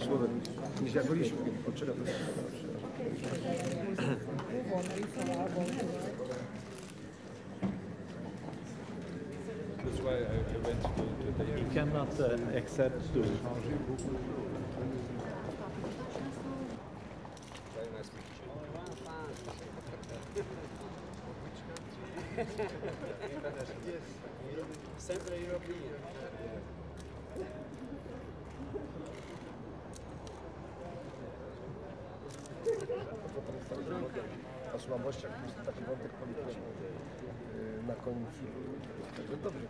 Słowem, to You cannot uh, accept to. yes. Sempre European. A słabościach jest taki wątek polityczny na końcu. Także dobrze,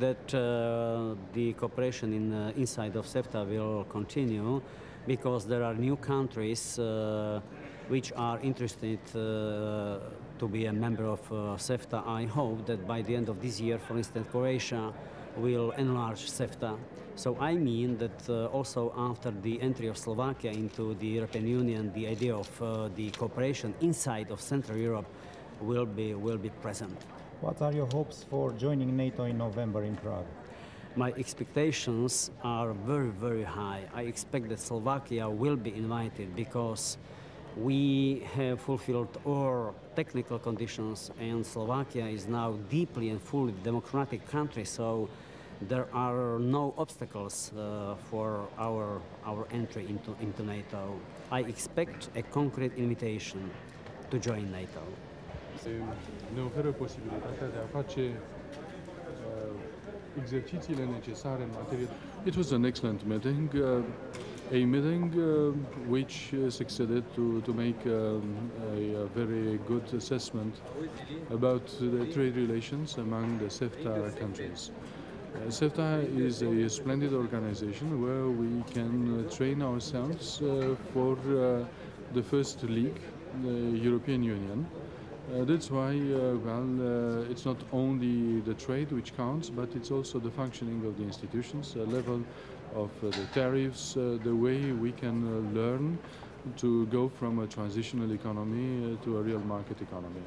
that uh, the cooperation in, uh, inside of CEFTA will continue because there are new countries uh, which are interested uh, to be a member of uh, CEFTA. I hope that by the end of this year, for instance, Croatia will enlarge CEFTA. So I mean that uh, also after the entry of Slovakia into the European Union, the idea of uh, the cooperation inside of Central Europe will be, will be present. What are your hopes for joining NATO in November in Prague? My expectations are very, very high. I expect that Slovakia will be invited because we have fulfilled all technical conditions and Slovakia is now deeply and fully democratic country, so there are no obstacles uh, for our, our entry into, into NATO. I expect a concrete invitation to join NATO. Ne oferă posibilitatea de a face uh, exercițiile necesare în materie. It was an excellent meeting, uh, meeting uh, which uh, succeeded to, to make um, a, a very good assessment about the trade relations among the CEFTA countries. Uh, CEFTA is a splendid organization where we can uh, train ourselves uh, for uh, the first league, the European Union. Uh, that's why, uh, well, uh, it's not only the trade which counts, but it's also the functioning of the institutions, the level of uh, the tariffs, uh, the way we can uh, learn to go from a transitional economy to a real market economy.